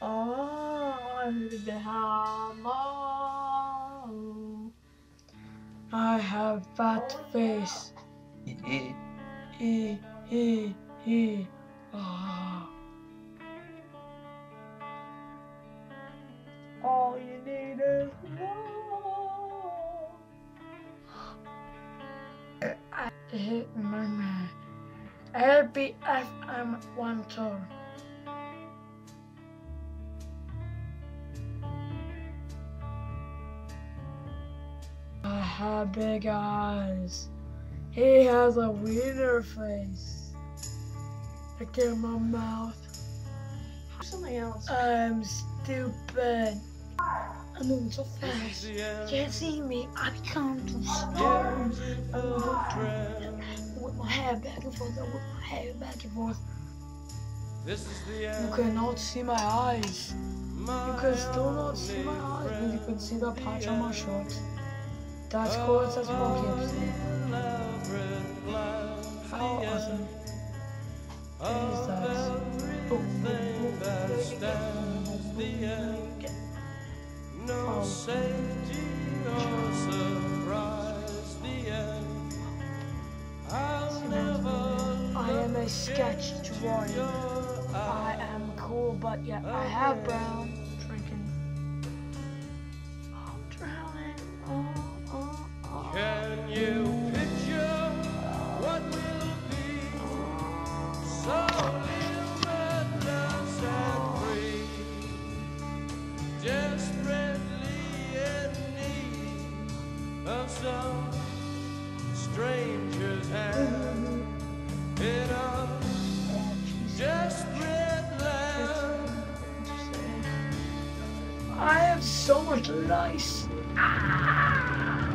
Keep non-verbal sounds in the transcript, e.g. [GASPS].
the hammer. I have fat face. E e e e. Ah. All you need is love. [GASPS] I hit my man. LBFM one tour. I have big eyes. He has a wiener face. Look at my mouth. Something else. I'm stupid. I'm moving so fast. You can't see me. I become too strong. With my hair back and forth. I whip my hair back and forth. This is the You cannot see my eyes. You can still not see my eyes, but you can see the patch on my shirt. That's says Poughkeepsie. How awesome. Is that? Boom, boom, boom. No Oh. safety or surprise. The end. I'll never I am a sketch drawing. I am cool, but yet I have brown. Drinking. Of some stranger's hand land. I have so much lice. Ah!